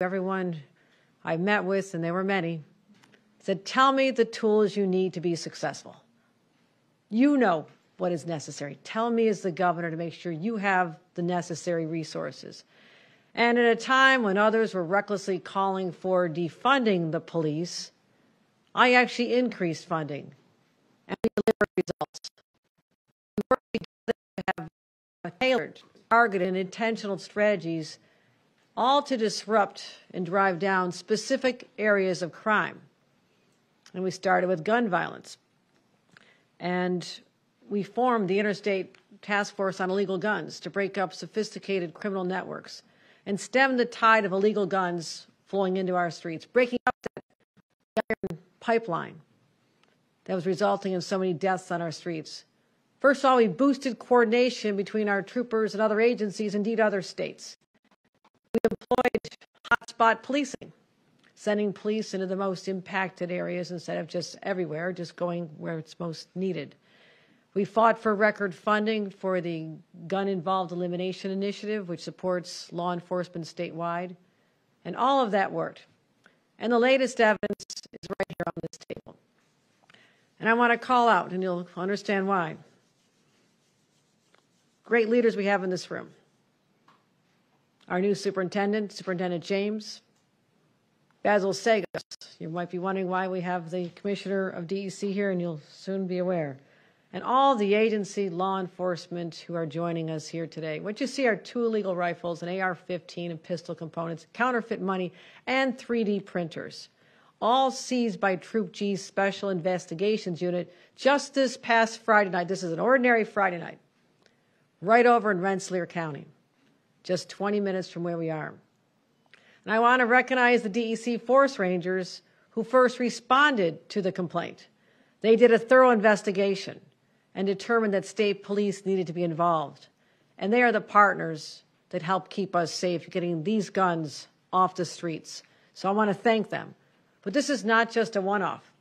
everyone I met with, and there were many, said, Tell me the tools you need to be successful. You know what is necessary. Tell me, as the governor, to make sure you have the necessary resources. And at a time when others were recklessly calling for defunding the police, I actually increased funding and we delivered results. We work together to have tailored, targeted, and intentional strategies, all to disrupt and drive down specific areas of crime. And we started with gun violence. And we formed the Interstate Task Force on Illegal Guns to break up sophisticated criminal networks and stem the tide of illegal guns flowing into our streets, breaking up that iron pipeline that was resulting in so many deaths on our streets. First of all, we boosted coordination between our troopers and other agencies, indeed other states. We employed hotspot policing, sending police into the most impacted areas instead of just everywhere, just going where it's most needed. We fought for record funding for the Gun Involved Elimination Initiative, which supports law enforcement statewide. And all of that worked. And the latest evidence is right here on this table. And I want to call out, and you'll understand why. Great leaders we have in this room. Our new superintendent, Superintendent James, Basil Seggos. You might be wondering why we have the commissioner of DEC here, and you'll soon be aware and all the agency law enforcement who are joining us here today. What you see are two illegal rifles, an AR-15 and pistol components, counterfeit money, and 3D printers, all seized by Troop G's Special Investigations Unit just this past Friday night. This is an ordinary Friday night, right over in Rensselaer County, just 20 minutes from where we are. And I want to recognize the DEC Forest Rangers who first responded to the complaint. They did a thorough investigation and determined that state police needed to be involved. And they are the partners that help keep us safe getting these guns off the streets. So I want to thank them. But this is not just a one off.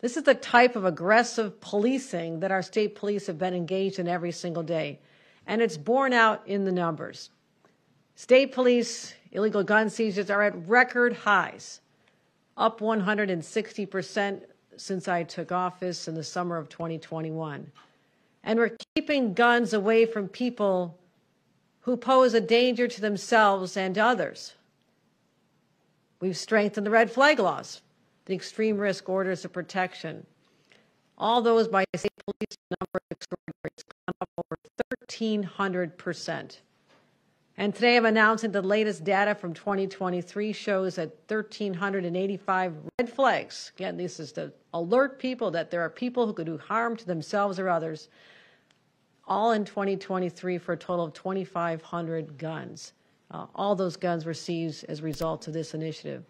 This is the type of aggressive policing that our state police have been engaged in every single day. And it's borne out in the numbers. State police illegal gun seizures are at record highs, up 160% since I took office in the summer of 2021 and we're keeping guns away from people who pose a danger to themselves and others. We've strengthened the red flag laws, the extreme risk orders of protection. All those by state police number of extraordinary has gone up over 1,300 percent. And today I'm announcing the latest data from 2023 shows that 1,385 red flags. Again, this is to alert people that there are people who could do harm to themselves or others all in 2023 for a total of 2,500 guns. Uh, all those guns were seized as a result of this initiative.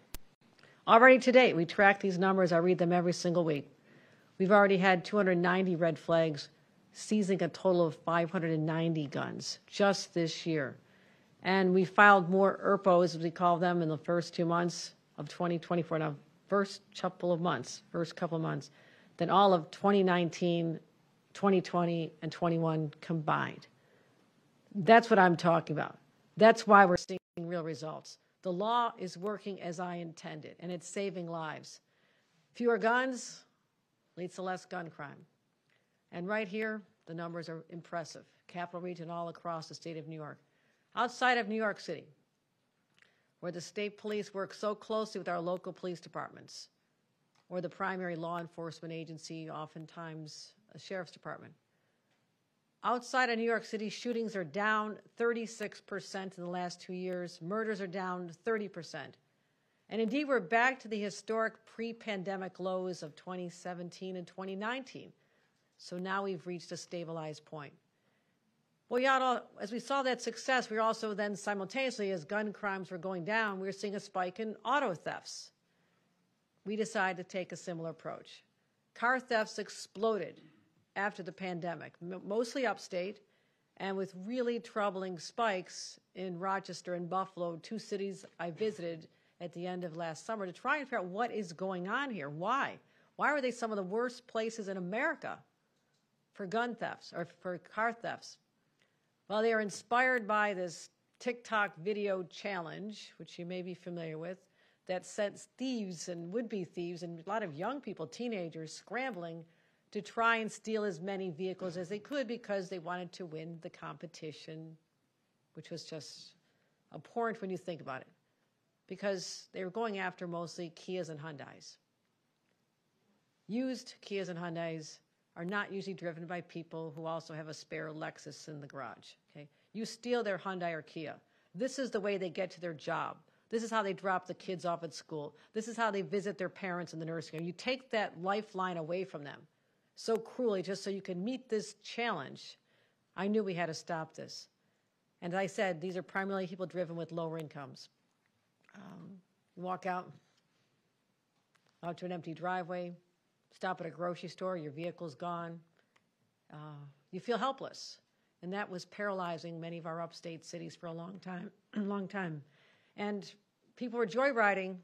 Already to date, we track these numbers. I read them every single week. We've already had 290 red flags, seizing a total of 590 guns just this year. And we filed more ERPOs, as we call them, in the first two months of 2024. Now, first couple of months, first couple of months, than all of 2019 2020 and 21 combined. That's what I'm talking about. That's why we're seeing real results. The law is working as I intended, and it's saving lives. Fewer guns leads to less gun crime. And right here, the numbers are impressive. Capital region all across the state of New York. Outside of New York City, where the state police work so closely with our local police departments, or the primary law enforcement agency, oftentimes a sheriff's department. Outside of New York City, shootings are down 36% in the last two years. Murders are down 30%. And indeed, we're back to the historic pre pandemic lows of 2017 and 2019. So now we've reached a stabilized point. Well, as we saw that success, we are also then simultaneously, as gun crimes were going down, we were seeing a spike in auto thefts. We decided to take a similar approach. Car thefts exploded after the pandemic, mostly upstate, and with really troubling spikes in Rochester and Buffalo, two cities I visited at the end of last summer to try and figure out what is going on here. Why? Why are they some of the worst places in America for gun thefts or for car thefts? Well, they are inspired by this TikTok video challenge, which you may be familiar with, that sent thieves and would be thieves and a lot of young people, teenagers, scrambling to try and steal as many vehicles as they could because they wanted to win the competition, which was just abhorrent when you think about it, because they were going after mostly Kias and Hyundais. Used Kias and Hyundais are not usually driven by people who also have a spare Lexus in the garage. Okay, you steal their Hyundai or Kia. This is the way they get to their job. This is how they drop the kids off at school. This is how they visit their parents in the nursing home. You take that lifeline away from them so cruelly just so you can meet this challenge. I knew we had to stop this. And as I said, these are primarily people driven with lower incomes. Um, walk out, out to an empty driveway, stop at a grocery store, your vehicle's gone. Uh, you feel helpless. And that was paralyzing many of our upstate cities for a long time, long time. And people were joyriding,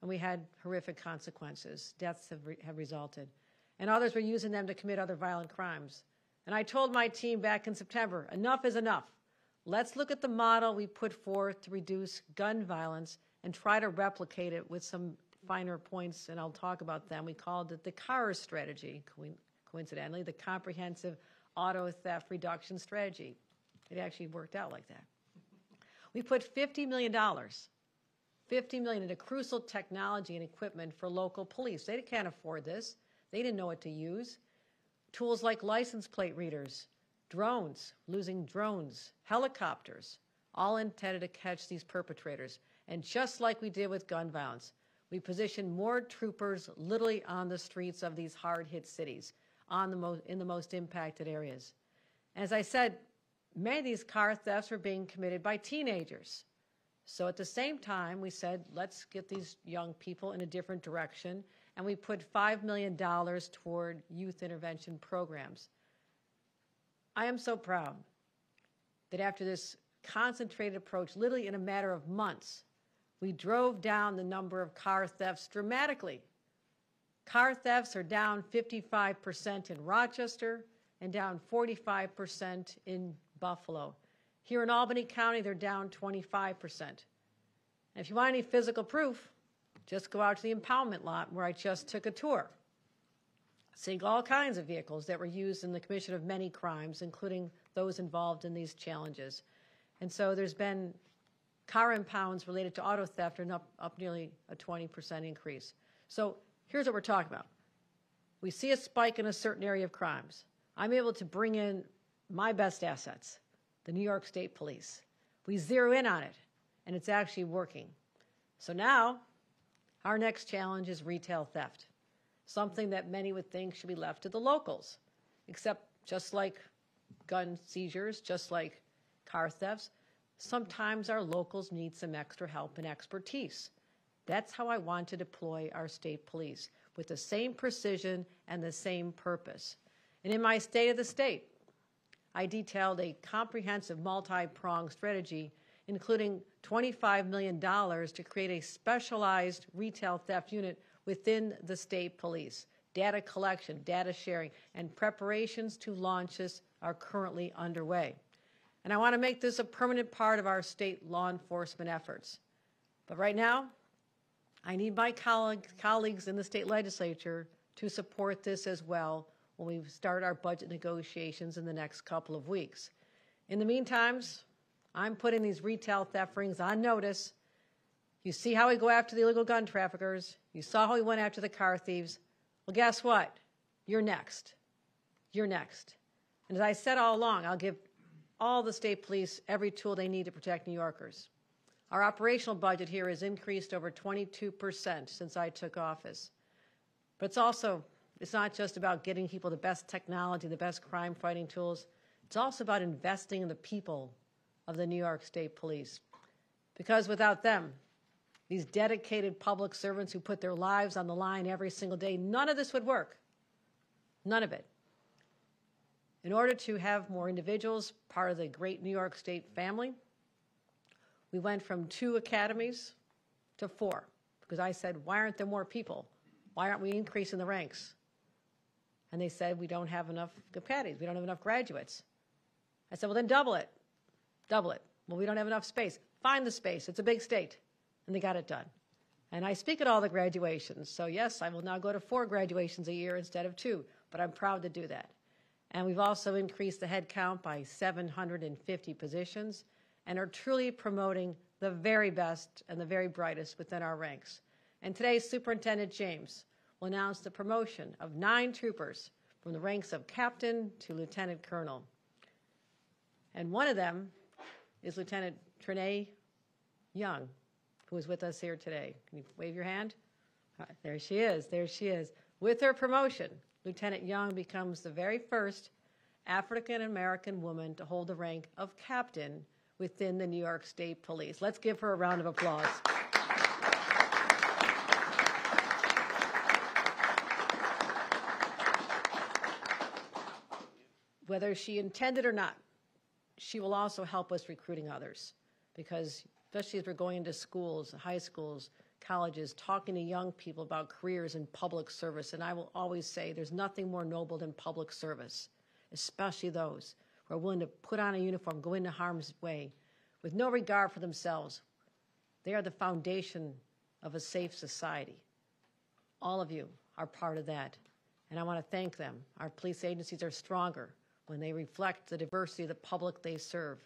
and we had horrific consequences. Deaths have, re- have resulted and others were using them to commit other violent crimes. And I told my team back in September enough is enough. Let's look at the model we put forth to reduce gun violence and try to replicate it with some finer points, and I'll talk about them. We called it the CARS strategy, coincidentally, the Comprehensive Auto Theft Reduction Strategy. It actually worked out like that. We put $50 million, 50 million into crucial technology and equipment for local police. They can't afford this. They didn't know what to use. Tools like license plate readers, drones, losing drones, helicopters, all intended to catch these perpetrators. And just like we did with gun violence, we positioned more troopers literally on the streets of these hard hit cities, on the in the most impacted areas. As I said, many of these car thefts were being committed by teenagers. So at the same time, we said, let's get these young people in a different direction and we put $5 million toward youth intervention programs. I am so proud that after this concentrated approach, literally in a matter of months, we drove down the number of car thefts dramatically. Car thefts are down 55% in Rochester and down 45% in Buffalo. Here in Albany County, they're down 25%. And if you want any physical proof, just go out to the impoundment lot where I just took a tour. Seeing all kinds of vehicles that were used in the commission of many crimes, including those involved in these challenges. And so there's been car impounds related to auto theft are up, up nearly a 20% increase. So here's what we're talking about. We see a spike in a certain area of crimes. I'm able to bring in my best assets, the New York State Police. We zero in on it, and it's actually working. So now our next challenge is retail theft, something that many would think should be left to the locals, except just like gun seizures, just like car thefts, sometimes our locals need some extra help and expertise. That's how I want to deploy our state police with the same precision and the same purpose. And in my State of the State, I detailed a comprehensive multi pronged strategy including $25 million to create a specialized retail theft unit within the state police. Data collection, data sharing, and preparations to launch this are currently underway. And I want to make this a permanent part of our state law enforcement efforts. But right now, I need my colleagues in the state legislature to support this as well when we start our budget negotiations in the next couple of weeks. In the meantime, I'm putting these retail theft rings on notice. You see how we go after the illegal gun traffickers. You saw how we went after the car thieves. Well, guess what? You're next. You're next. And as I said all along, I'll give all the state police every tool they need to protect New Yorkers. Our operational budget here has increased over 22% since I took office. But it's also, it's not just about getting people the best technology, the best crime fighting tools. It's also about investing in the people of the New York State Police. Because without them, these dedicated public servants who put their lives on the line every single day, none of this would work. None of it. In order to have more individuals part of the great New York State family, we went from two academies to four because I said, why aren't there more people? Why aren't we increasing the ranks? And they said, we don't have enough academies. We don't have enough graduates. I said, well, then double it double it. Well, we don't have enough space. Find the space. It's a big state. And they got it done. And I speak at all the graduations. So, yes, I will now go to four graduations a year instead of two, but I'm proud to do that. And we've also increased the headcount by 750 positions and are truly promoting the very best and the very brightest within our ranks. And today, Superintendent James will announce the promotion of nine troopers from the ranks of captain to lieutenant colonel. And one of them is Lieutenant Trinae Young, who is with us here today. Can you wave your hand? There she is. There she is. With her promotion, Lieutenant Young becomes the very first African American woman to hold the rank of captain within the New York State Police. Let's give her a round of applause. Whether she intended or not, she will also help us recruiting others because especially as we're going into schools high schools colleges talking to young people about careers in public service and i will always say there's nothing more noble than public service especially those who are willing to put on a uniform go into harm's way with no regard for themselves they are the foundation of a safe society all of you are part of that and i want to thank them our police agencies are stronger when they reflect the diversity of the public they serve.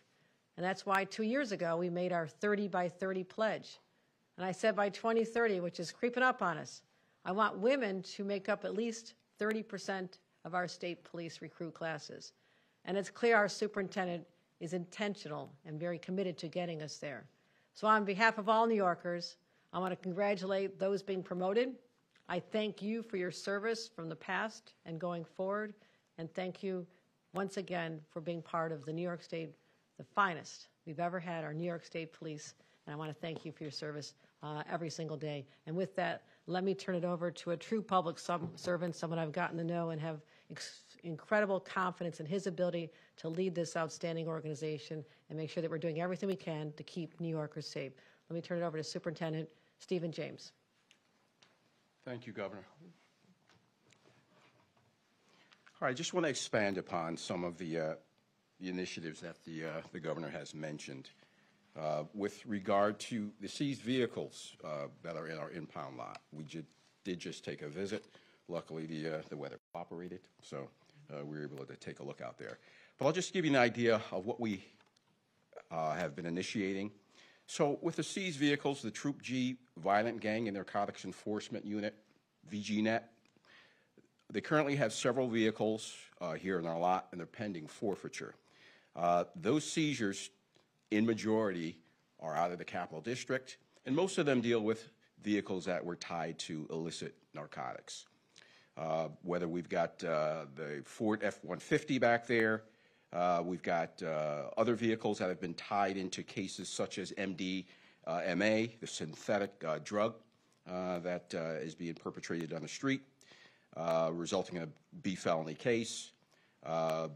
And that's why two years ago we made our 30 by 30 pledge. And I said by 2030, which is creeping up on us, I want women to make up at least 30% of our state police recruit classes. And it's clear our superintendent is intentional and very committed to getting us there. So, on behalf of all New Yorkers, I want to congratulate those being promoted. I thank you for your service from the past and going forward, and thank you once again for being part of the New York State, the finest we've ever had, our New York State Police. And I want to thank you for your service uh, every single day. And with that, let me turn it over to a true public sub- servant, someone I've gotten to know and have ex- incredible confidence in his ability to lead this outstanding organization and make sure that we're doing everything we can to keep New Yorkers safe. Let me turn it over to Superintendent Steven James. Thank you, Governor. All right, I just want to expand upon some of the, uh, the initiatives that the, uh, the governor has mentioned. Uh, With regard to the seized vehicles uh, that are in our impound lot, we ju- did just take a visit. Luckily, the, uh, the weather cooperated, so uh, we were able to take a look out there. But I'll just give you an idea of what we uh, have been initiating. So with the seized vehicles, the Troop G Violent Gang and Narcotics Enforcement Unit, VGNet, they currently have several vehicles uh, here in our lot, and they're pending forfeiture. Those seizures, in majority, are out of the Capital District, and most of them deal with vehicles that were tied to illicit narcotics. Uh, Whether we've got uh, the Ford F-150 back there, uh, we've got uh, other vehicles that have been tied into cases such as MDMA, the synthetic uh, drug uh, that uh, is being perpetrated on the street uh, resulting in a B felony case. Uh,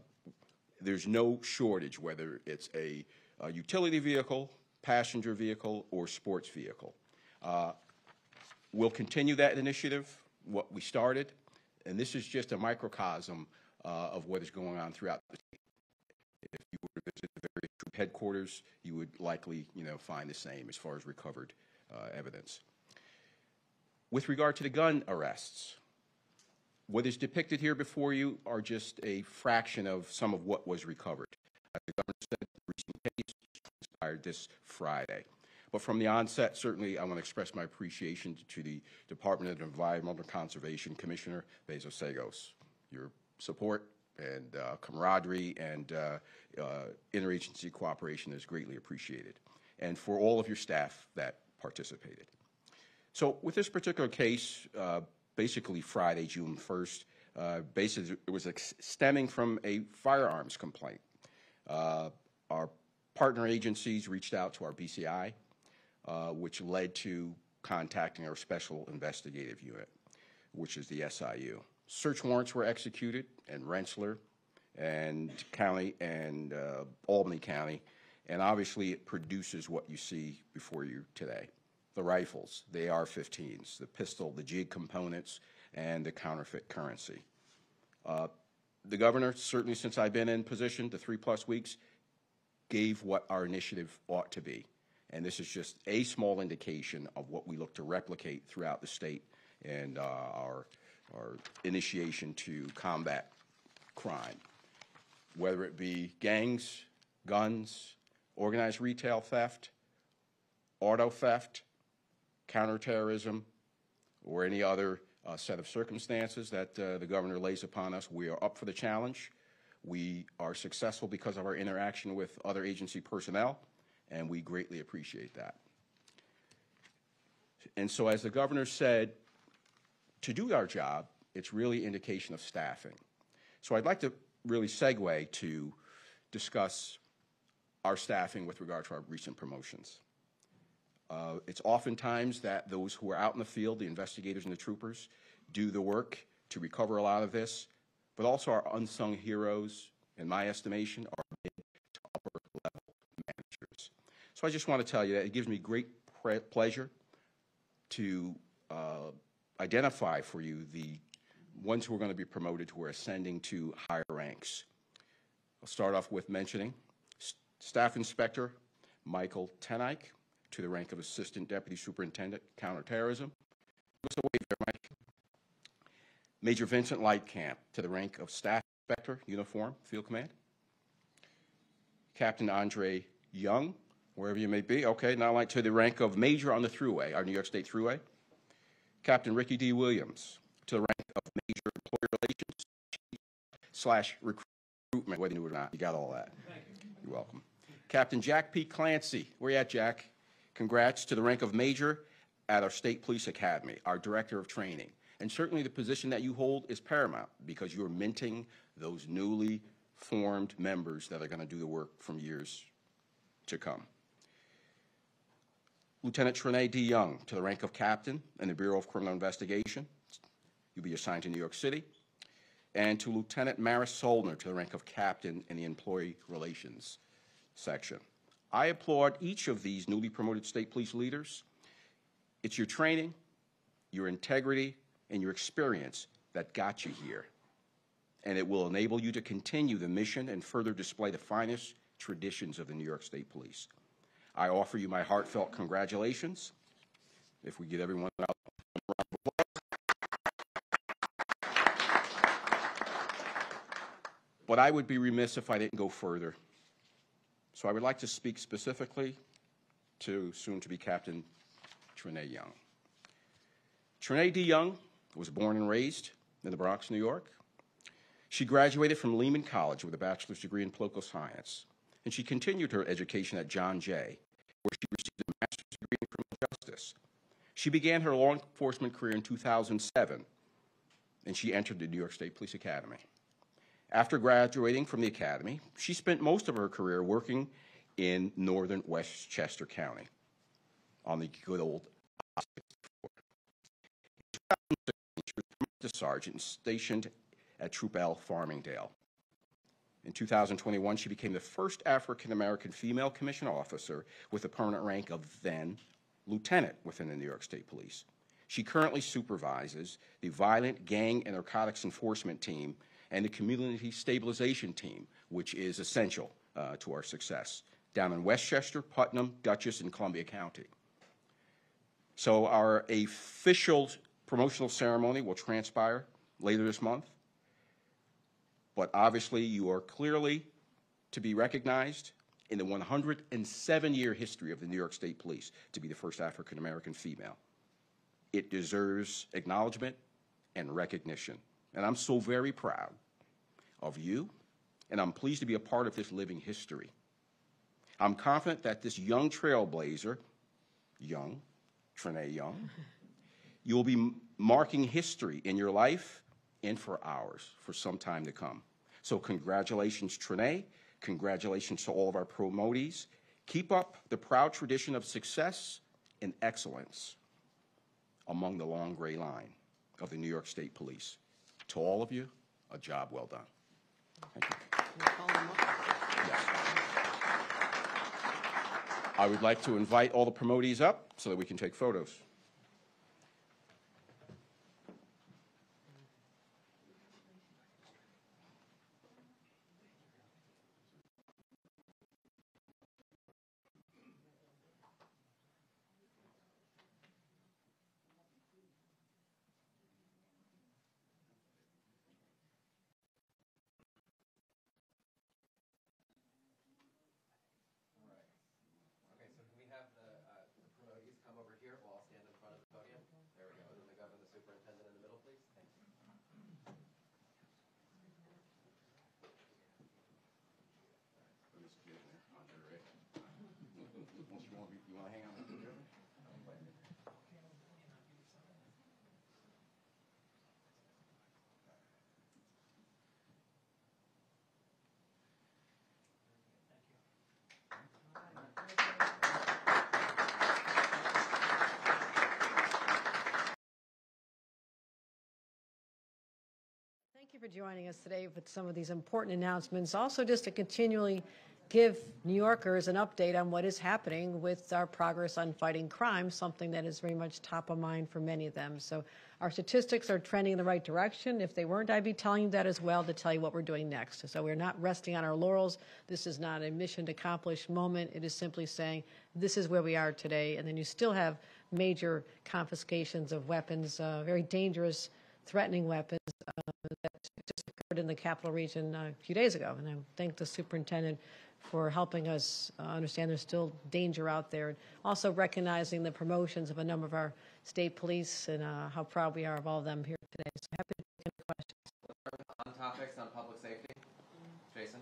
There's no shortage, whether it's a a utility vehicle, passenger vehicle, or sports vehicle. Uh, We'll continue that initiative, what we started, and this is just a microcosm uh, of what is going on throughout the state. If you were to visit the various troop headquarters, you would likely, you know, find the same as far as recovered uh, evidence. With regard to the gun arrests, what is depicted here before you are just a fraction of some of what was recovered. This Friday. But from the onset, certainly, I want to express my appreciation to the Department of Environmental Conservation Commissioner Bezos Seggos. Your support and uh, camaraderie and uh, uh, interagency cooperation is greatly appreciated, and for all of your staff that participated. So with this particular case, uh, basically Friday, June 1st, uh, basically it was stemming from a firearms complaint. Uh, Our partner agencies reached out to our BCI, uh, which led to contacting our Special Investigative Unit, which is the SIU. Search warrants were executed in Rensselaer and County and uh, Albany County, and obviously it produces what you see before you today. The rifles, the AR-15s, the pistol, the jig components, and the counterfeit currency. Uh, The governor, certainly since I've been in position, the three-plus weeks, gave what our initiative ought to be. And this is just a small indication of what we look to replicate throughout the state and uh, our, our initiation to combat crime, whether it be gangs, guns, organized retail theft, auto theft, counterterrorism, or any other uh, set of circumstances that uh, the governor lays upon us. We are up for the challenge. We are successful because of our interaction with other agency personnel, and we greatly appreciate that. And so, as the governor said, to do our job, it's really indication of staffing. So I'd like to really segue to discuss our staffing with regard to our recent promotions. Uh, it's oftentimes that those who are out in the field, the investigators and the troopers, do the work to recover a lot of this, but also our unsung heroes, in my estimation, are mid to upper level managers. So I just want to tell you that it gives me great pleasure to uh, identify for you the ones who are going to be promoted who are ascending to higher ranks. I'll start off with mentioning Staff Inspector Michael Tenike to the rank of Assistant Deputy Superintendent Counterterrorism. Mike. Major Vincent Lightcamp to the rank of Staff Inspector Uniform Field Command. Captain Andre Young, wherever you may be. Okay, now i like to the rank of Major on the Thruway, our New York State Thruway. Captain Ricky D. Williams to the rank of Major Employee Relations slash recruitment, whether you knew it or not. You got all that. You. are welcome. Captain Jack P. Clancy. Where you at, Jack? Congrats to the rank of Major at our State Police Academy, our Director of Training. And certainly the position that you hold is paramount because you're minting those newly formed members that are going to do the work from years to come. Lieutenant Trene D. Young to the rank of Captain in the Bureau of Criminal Investigation. You'll be assigned to New York City. And to Lieutenant Maris Soldner to the rank of Captain in the Employee Relations section. I applaud each of these newly promoted state police leaders. It's your training, your integrity, and your experience that got you here. And it will enable you to continue the mission and further display the finest traditions of the New York State Police. I offer you my heartfelt congratulations. If we get everyone out. But I would be remiss if I didn't go further. So I would like to speak specifically to soon to be Captain Trene Young. Trene D. Was born and raised in the Bronx, New York. She graduated from Lehman College with a bachelor's degree in political science, and she continued her education at John Jay, where she received a master's degree in criminal justice. She began her law enforcement career in 2007, and she entered the New York State Police Academy. After graduating from the academy, she spent most of her career working in northern Westchester County on the good old sergeant stationed at Troop L, Farmingdale. In 2021, she became the first African American female commissioned officer with a permanent rank of then lieutenant within the New York State Police. She currently supervises the Violent Gang and Narcotics Enforcement Team and the Community Stabilization Team, which is essential uh, to our success, down in Westchester, Putnam, Dutchess, and Columbia County. So our official promotional ceremony will transpire later this month. But obviously, you are clearly to be recognized in the 107 year history of the New York State Police to be the first African American female. It deserves acknowledgement and recognition. And I'm so very proud of you, and I'm pleased to be a part of this living history. I'm confident that this young trailblazer, young, Trene Young, you will be marking history in your life and for ours for some time to come. So congratulations, Trene. Congratulations to all of our promotees. Keep up the proud tradition of success and excellence among the long gray line of the New York State Police. To all of you, a job well done. Thank you. Yes. I would like to invite all the promotees up so that we can take photos. Thank you for joining us today with some of these important announcements. Also, just to continually give New Yorkers an update on what is happening with our progress on fighting crime, something that is very much top of mind for many of them. So, our statistics are trending in the right direction. If they weren't, I'd be telling you that as well to tell you what we're doing next. So, we're not resting on our laurels. This is not a mission accomplished moment. It is simply saying this is where we are today. And then you still have major confiscations of weapons, uh, very dangerous, threatening weapons in the capital region uh, a few days ago. And I thank the superintendent for helping us uh, understand there's still danger out there. And also recognizing the promotions of a number of our state police and uh, how proud we are of all of them here today. So happy to take any questions. On topics on public safety, Jason?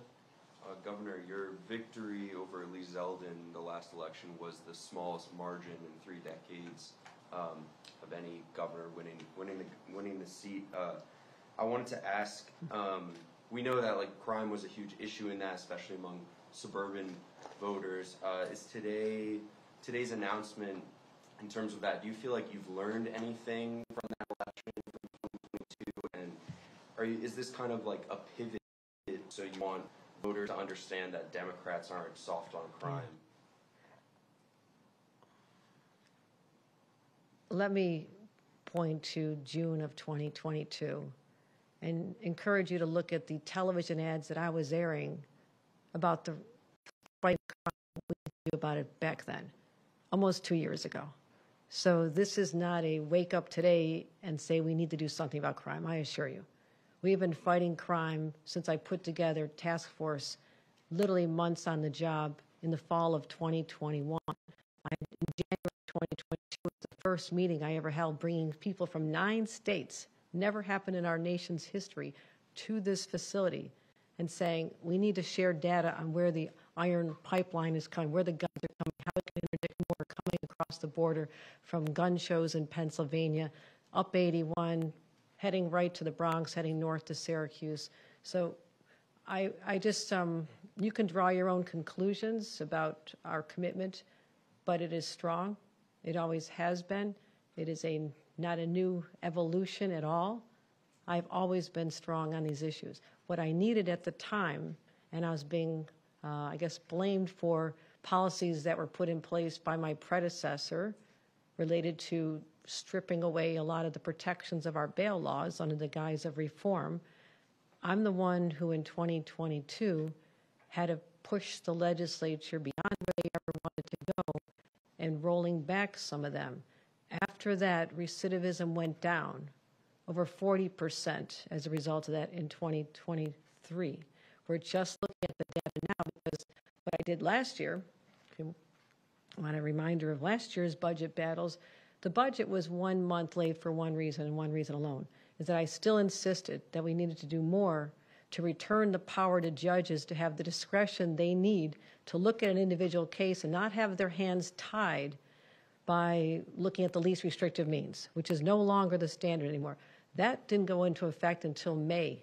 Uh, Governor, your victory over Lee Zeldin in the last election was the smallest margin in three decades um, of any governor winning winning the winning the seat. I wanted to ask. Um, we know that like crime was a huge issue in that, especially among suburban voters. Uh, is today today's announcement in terms of that? Do you feel like you've learned anything from that election from 2022? And are you, is this kind of like a pivot? So you want voters to understand that Democrats aren't soft on crime. Let me point to June of 2022 and encourage you to look at the television ads that I was airing about the fight about it back then, almost two years ago. So this is not a wake up today and say we need to do something about crime. I assure you, we have been fighting crime since I put together task force, literally months on the job in the fall of 2021. I, in January 2022 was the first meeting I ever held, bringing people from nine states, never happened in our nation's history, to this facility and saying we need to share data on where the iron pipeline is coming, where the guns are coming, how we can interdict more coming across the border from gun shows in Pennsylvania, up 81, heading right to the Bronx, heading north to Syracuse. So I, I just, um, you can draw your own conclusions about our commitment, but it is strong. It always has been. It is a not a new evolution at all. I've always been strong on these issues. What I needed at the time, and I was being, uh, I guess, blamed for policies that were put in place by my predecessor related to stripping away a lot of the protections of our bail laws under the guise of reform. I'm the one who in 2022 had to push the legislature beyond where they ever wanted to go and rolling back some of them. After that, recidivism went down over 40% as a result of that in 2023. We're just looking at the data now because what I did last year, want a reminder of last year's budget battles, the budget was one month late for one reason and one reason alone, is that I still insisted that we needed to do more to return the power to judges to have the discretion they need to look at an individual case and not have their hands tied by looking at the least restrictive means, which is no longer the standard anymore. That didn't go into effect until May,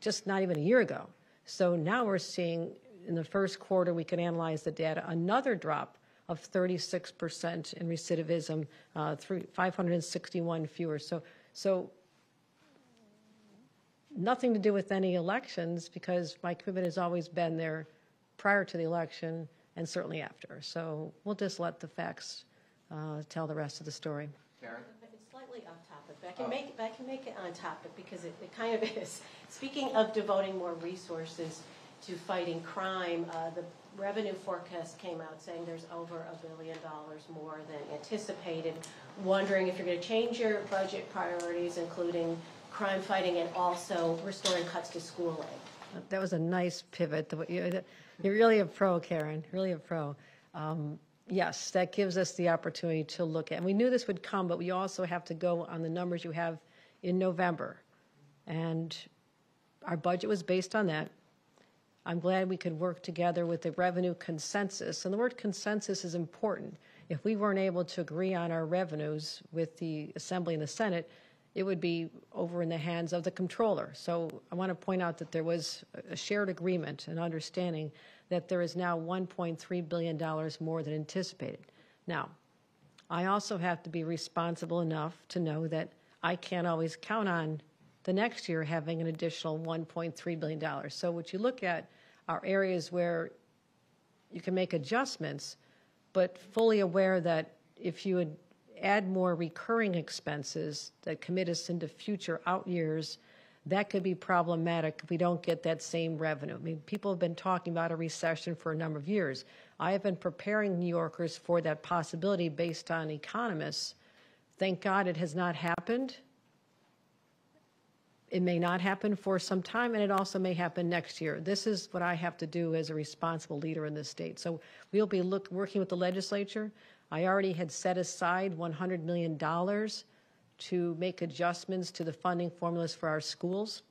just not even a year ago. So now we're seeing in the first quarter, we can analyze the data, another drop of 36% in recidivism, uh, through 561 fewer. So, so nothing to do with any elections because my commitment has always been there prior to the election and certainly after. So we'll just let the facts uh, tell the rest of the story. Karen? It's slightly off topic, but I can make, but I can make it on topic because it, it kind of is. Speaking of devoting more resources to fighting crime, uh, the revenue forecast came out saying there's over a billion dollars more than anticipated. Wondering if you're going to change your budget priorities, including crime fighting and also restoring cuts to school aid. That was a nice pivot. You're really a pro, Karen, really a pro. Um, Yes, that gives us the opportunity to look at, and we knew this would come, but we also have to go on the numbers you have in November. And our budget was based on that. I'm glad we could work together with the revenue consensus. And the word consensus is important. If we weren't able to agree on our revenues with the Assembly and the Senate, it would be over in the hands of the comptroller. So I want to point out that there was a shared agreement and understanding that there is now $1.3 billion more than anticipated. Now, I also have to be responsible enough to know that I can't always count on the next year having an additional $1.3 billion. So what you look at are areas where you can make adjustments, but fully aware that if you would add more recurring expenses that commit us into future out years, that could be problematic if we don't get that same revenue. I mean, people have been talking about a recession for a number of years. I have been preparing New Yorkers for that possibility based on economists. Thank God it has not happened. It may not happen for some time, and it also may happen next year. This is what I have to do as a responsible leader in this state. So we'll be look, working with the legislature. I already had set aside $100 million to make adjustments to the funding formulas for our schools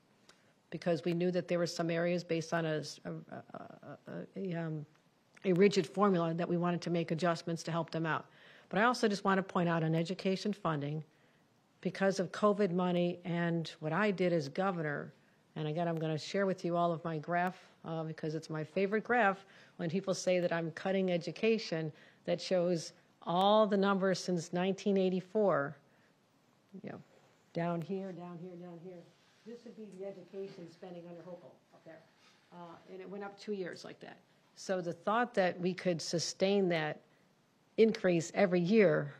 because we knew that there were some areas based on a, a, a, um, a rigid formula that we wanted to make adjustments to help them out. But I also just want to point out on education funding, because of COVID money and what I did as governor, and again, I'm going to share with you all of my graph uh, because it's my favorite graph when people say that I'm cutting education that shows all the numbers since 1984, you know, down here, down here, down here. This would be the education spending under Hochul up there. Uh, and it went up two years like that. So the thought that we could sustain that increase every year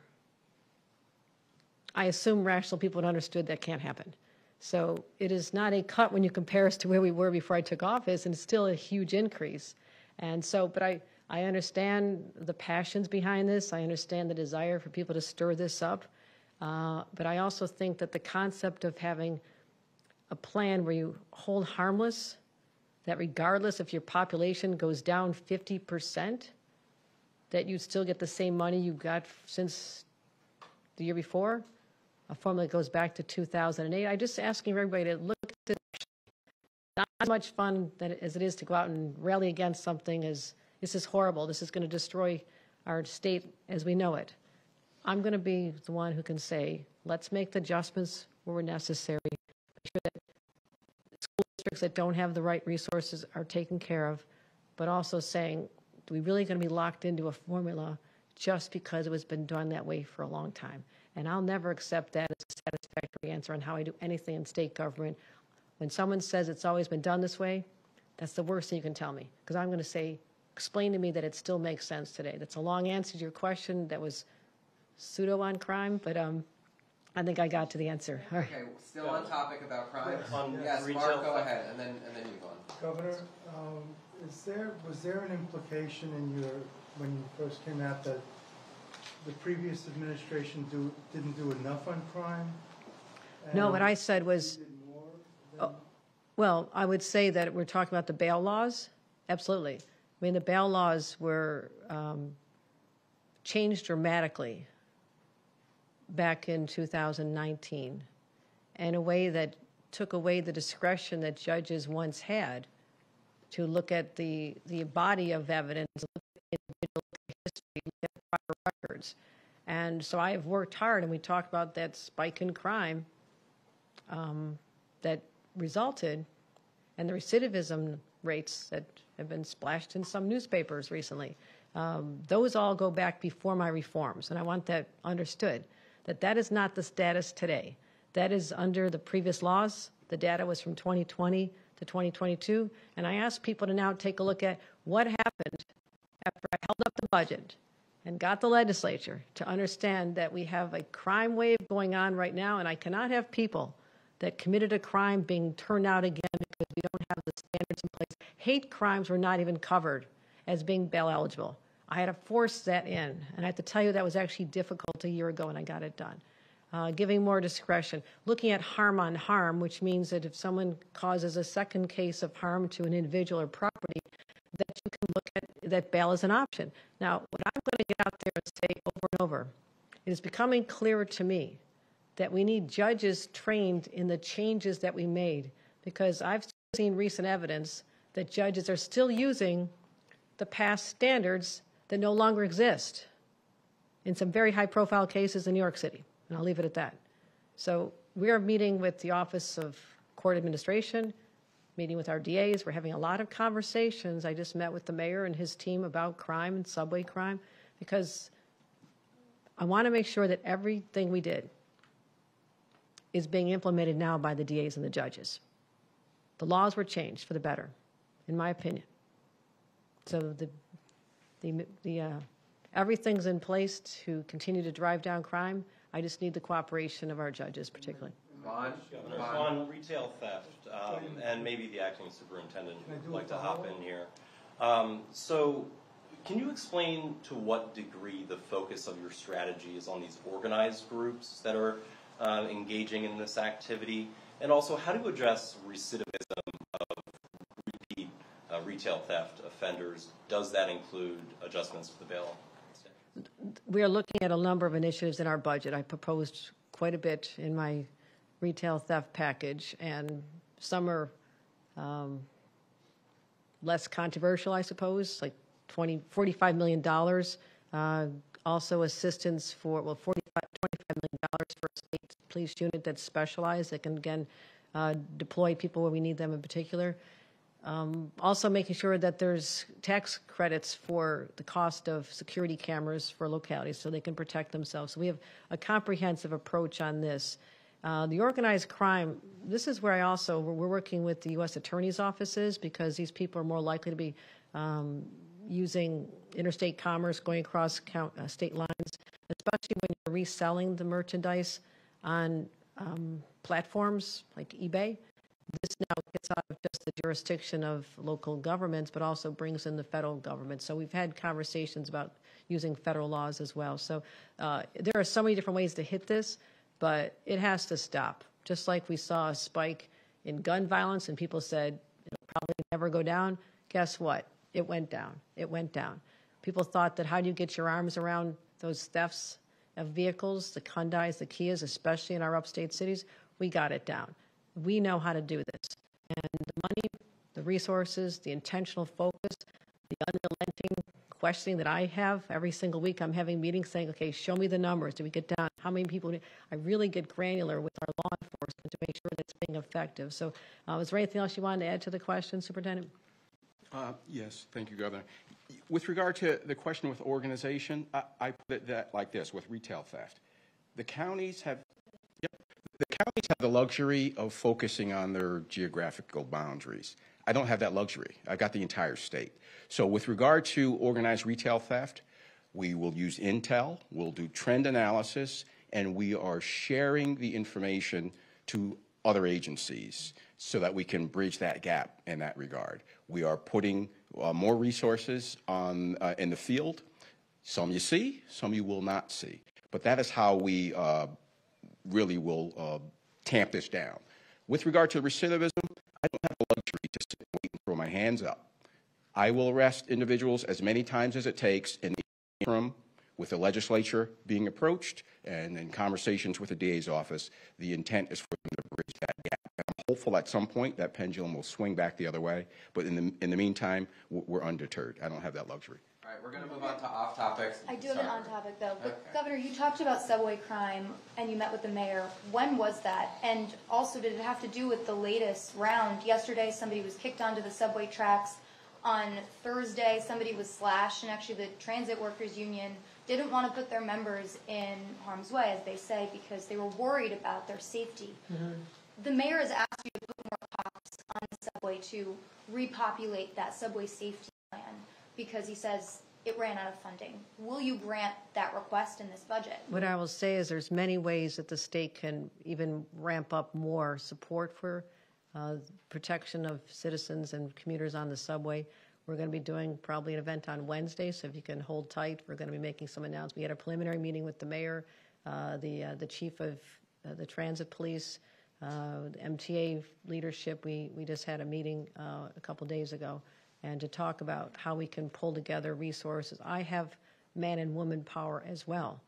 I assume rational people understood that can't happen. So it is not a cut when you compare us to where we were before I took office, and it's still a huge increase. And so, but I, I understand the passions behind this. I understand the desire for people to stir this up. Uh, but I also think that the concept of having a plan where you hold harmless, that regardless if your population goes down 50%, that you still get the same money you got since the year before, a formula that goes back to 2008. I'm just asking everybody to look at this. Not as much fun as it is to go out and rally against something as this is horrible. This is going to destroy our state as we know it. I'm going to be the one who can say, let's make the adjustments where necessary. Make sure that school districts that don't have the right resources are taken care of, but also saying, do we really going to be locked into a formula just because it has been done that way for a long time? And I'll never accept that as a satisfactory answer on how I do anything in state government. When someone says it's always been done this way, that's the worst thing you can tell me, because I'm going to say, explain to me that it still makes sense today. That's a long answer to your question that was pseudo on crime, but um, I think I got to the answer. All right. Okay, still on topic about crime. On Yes, retail Mark, go ahead, and then, and then you go on. Governor, um, is there, was there an implication in your, when you first came out that the previous administration do, didn't do enough on crime? No, what I said was, did more than- well, I would say that we're talking about the bail laws. Absolutely. I mean, the bail laws were um, changed dramatically back in 2019 in a way that took away the discretion that judges once had to look at the, the body of evidence, look at individual history, look at prior records. And so I have worked hard, and we talked about that spike in crime um, that resulted, and the recidivism rates that have been splashed in some newspapers recently. Um, those all go back before my reforms, and I want that understood that that is not the status today. That is under the previous laws. The data was from 2020 to 2022, and I ask people to now take a look at what happened after I held up the budget and got the legislature to understand that we have a crime wave going on right now, and I cannot have people that committed a crime being turned out again because we don't have the standards in place. Hate crimes were not even covered as being bail eligible. I had to force that in, and I have to tell you that was actually difficult a year ago, and I got it done. Uh, giving more discretion, looking at harm on harm, which means that if someone causes a second case of harm to an individual or property, that you can look at that bail as an option. Now, what I'm going to get out there and say over and over, it is becoming clearer to me that we need judges trained in the changes that we made because I've seen recent evidence that judges are still using the past standards that no longer exist in some very high profile cases in New York City. And I'll leave it at that. So we are meeting with the Office of Court Administration, meeting with our DAs. We're having a lot of conversations. I just met with the mayor and his team about crime and subway crime because I want to make sure that everything we did is being implemented now by the DAs and the judges. The laws were changed for the better, in my opinion. So the, the, the, uh, everything's in place to continue to drive down crime. I just need the cooperation of our judges particularly. Vaughn? Governor, Vaughn? on retail theft, um, and maybe the acting superintendent Can I do would like to hop in here. Um, so, can you explain to what degree the focus of your strategy is on these organized groups that are uh, engaging in this activity? And also, how to address recidivism of repeat uh, retail theft offenders? Does that include adjustments to the bail? We are looking at a number of initiatives in our budget. I proposed quite a bit in my retail theft package, and some are um, less controversial, I suppose, like 20, $45 million. Uh, Also assistance for, well, 45, $25 million for a state police unit that's specialized, that can, again, uh, deploy people where we need them in particular. Um, Also making sure that there's tax credits for the cost of security cameras for localities so they can protect themselves. So we have a comprehensive approach on this. Uh, The organized crime, this is where I also, we're working with the U.S. Attorney's offices because these people are more likely to be um, using interstate commerce going across count, uh, state lines, especially when you're reselling the merchandise on um, platforms like eBay this now gets out of just the jurisdiction of local governments, but also brings in the federal government. So we've had conversations about using federal laws as well. So uh, there are so many different ways to hit this, but it has to stop. Just like we saw a spike in gun violence and people said it'll probably never go down. Guess what? It went down. It went down. People thought that how do you get your arms around those thefts of vehicles, the Hyundais, the Kias, especially in our upstate cities? We got it down. We know how to do this. And the money, the resources, the intentional focus, the unrelenting questioning that I have every single week, I'm having meetings saying, okay, show me the numbers. Do we get down? How many people? I really get granular with our law enforcement to make sure that it's being effective. So, uh, is there anything else you wanted to add to the question, Superintendent? Uh, Yes, thank you, Governor. With regard to the question with organization, I- I put that like this, with retail theft. The counties have, the counties have the luxury of focusing on their geographical boundaries. I don't have that luxury. I've got the entire state. So with regard to organized retail theft, we will use intel, we'll do trend analysis, and we are sharing the information to other agencies so that we can bridge that gap in that regard. We are putting uh, more resources on, uh, in the field. Some you see, some you will not see. But that is how we uh, really will uh, tamp this down. With regard to recidivism, I don't have the luxury to sit and wait and throw my hands up. I will arrest individuals as many times as it takes in the interim with the legislature being approached and in conversations with the DA's office. The intent is for hopeful at some point that pendulum will swing back the other way. But in the, in the meantime, we're undeterred. I don't have that luxury. All right, we're gonna move on to off topics. I do have an on topic though. But Okay. Governor, you talked about subway crime and you met with the mayor. When was that? And also, did it have to do with the latest round? Yesterday, somebody was kicked onto the subway tracks. On Thursday, somebody was slashed, and actually, the Transit Workers Union didn't want to put their members in harm's way, as they say, because they were worried about their safety. Mm-hmm. The mayor has asked you to put more cops on the subway to repopulate that subway safety plan because he says it ran out of funding. Will you grant that request in this budget? What I will say is there's many ways that the state can even ramp up more support for uh, protection of citizens and commuters on the subway. We're going to be doing probably an event on Wednesday, so if you can hold tight, we're going to be making some announcements. We had a preliminary meeting with the mayor, uh, the uh, the chief of uh, the transit police, uh, the MTA leadership. We we just had a meeting uh, a couple days ago, and to talk about how we can pull together resources. I have man and woman power as well.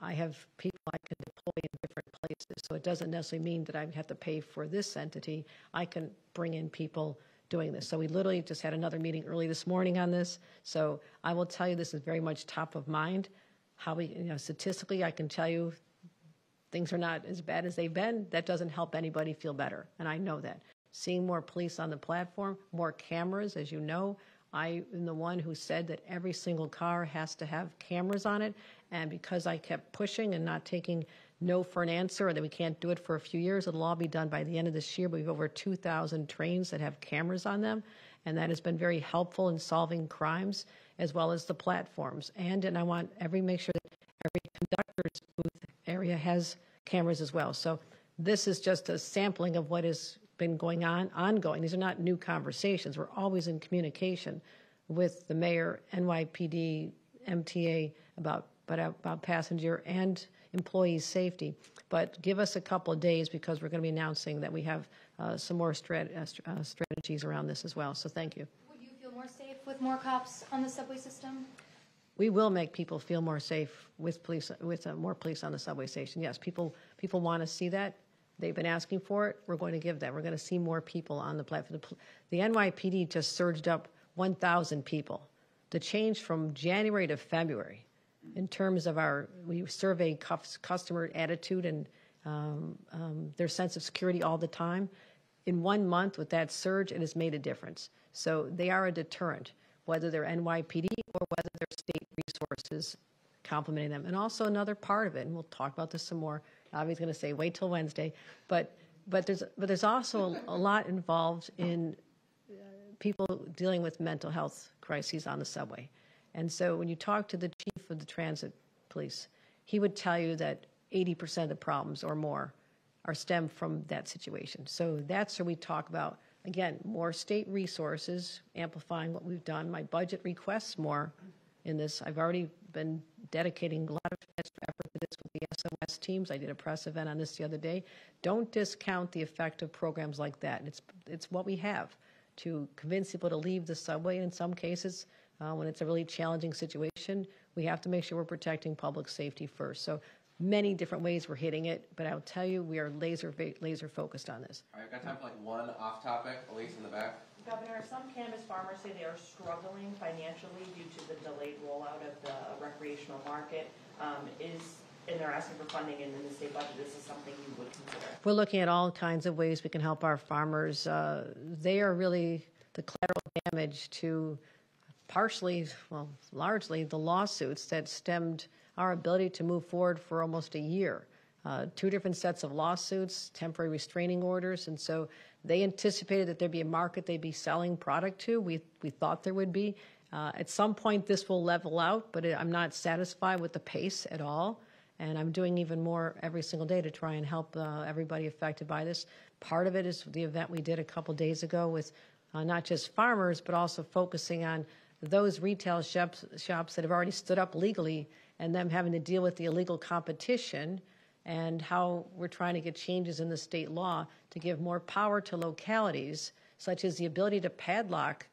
I have people I can deploy in different places. So it doesn't necessarily mean that I have to pay for this entity. I can bring in people doing this. So we literally just had another meeting early this morning on this. So I will tell you this is very much top of mind. How we, you know, statistically, I can tell you things are not as bad as they've been. That doesn't help anybody feel better. And I know that. Seeing more police on the platform, more cameras, as you know, I am the one who said that every single car has to have cameras on it. And because I kept pushing and not taking no for an answer, or that we can't do it for a few years, it'll all be done by the end of this year. But we have over 2,000 trains that have cameras on them. And that has been very helpful in solving crimes as well as the platforms. And, and I want every, make sure that every conductor's booth area has cameras as well. So this is just a sampling of what has been going on, ongoing. These are not new conversations. We're always in communication with the mayor, NYPD, MTA about but about passenger and employee safety. But give us a couple of days because we're going to be announcing that we have uh, some more strat- uh, uh, strategies around this as well. So thank you. Would you feel more safe with more cops on the subway system? We will make people feel more safe with police, with uh, more police on the subway station. Yes, people people want to see that. They've been asking for it. We're going to give that. We're going to see more people on the platform. The, the NYPD just surged up 1,000 people. The change from January to February, in terms of our, we survey cus- customer attitude and um, um, their sense of security all the time. In one month, with that surge, it has made a difference. So they are a deterrent, whether they're NYPD or whether they're state resources complementing them. And also another part of it, and we'll talk about this some more. Avi's going to say wait till Wednesday, but but there's but there's also a, a lot involved in uh, people dealing with mental health crises on the subway. And so when you talk to the chief of the transit police, he would tell you that 80% of the problems or more are stemmed from that situation. So that's where we talk about, again, more state resources, amplifying what we've done. My budget requests more in this. I've already been dedicating a lot of effort to this with the SOS teams. I did a press event on this the other day. Don't discount the effect of programs like that. It's, it's what we have to convince people to leave the subway. In some cases, uh, when it's a really challenging situation, we have to make sure we're protecting public safety first. So many different ways we're hitting it, but I'll tell you, we are laser laser focused on this. All right, I've got time for like one off topic. Elise in the back. Some cannabis farmers say they are struggling financially due to the delayed rollout of the recreational market. Um, is and they're asking for funding and in the state budget. This is something you would consider. We're looking at all kinds of ways we can help our farmers. Uh, they are really the collateral damage to partially, well, largely the lawsuits that stemmed our ability to move forward for almost a year. Uh, two different sets of lawsuits, temporary restraining orders, and so they anticipated that there'd be a market they'd be selling product to. We we thought there would be. Uh, at some point, this will level out, but it, I'm not satisfied with the pace at all. And I'm doing even more every single day to try and help uh, everybody affected by this. Part of it is the event we did a couple days ago with uh, not just farmers, but also focusing on those retail shops, shops that have already stood up legally and them having to deal with the illegal competition and how we're trying to get changes in the state law to give more power to localities, such as the ability to padlock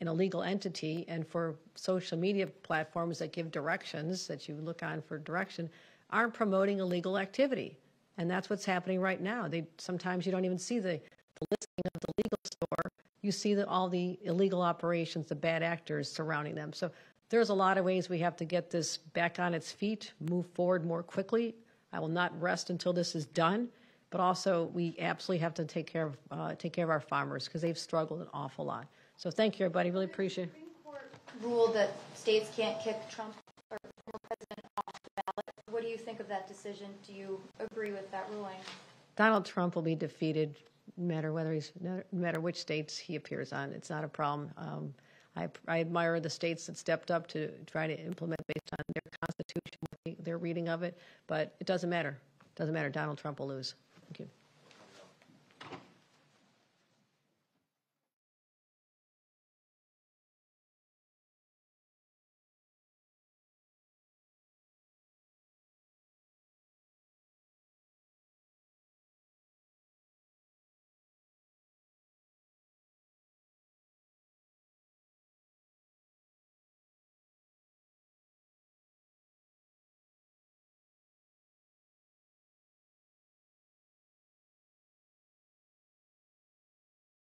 an illegal entity and for social media platforms that give directions that you look on for direction aren't promoting illegal activity. And that's what's happening right now. They sometimes you don't even see the, the listing of the legal store. You see the, all the illegal operations, the bad actors surrounding them. So there's a lot of ways we have to get this back on its feet, move forward more quickly. I will not rest until this is done. But also, we absolutely have to take care of uh, take care of our farmers because they've struggled an awful lot. So thank you, everybody. Really appreciate it. Supreme Court ruled that states can't kick Trump or former president off the ballot. What do you think of that decision? Do you agree with that ruling? Donald Trump will be defeated, no matter whether he's no matter which states he appears on. It's not a problem. Um, I, I admire the states that stepped up to try to implement based on their constitution, their reading of it, but it doesn't matter. It doesn't matter. Donald Trump will lose. Thank you.